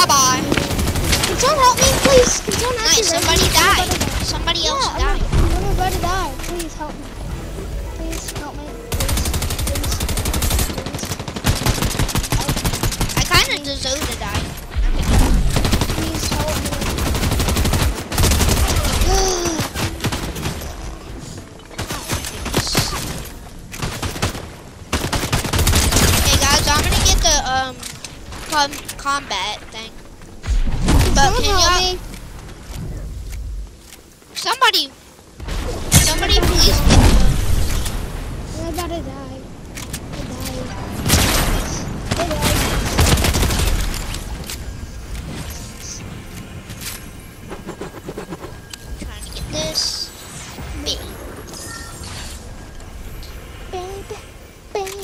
Bye bye. Can someone help me, please? Can someone somebody me? Died. Com combat thing. But someone can y'all- me? Somebody, somebody please get the. I'm about to die.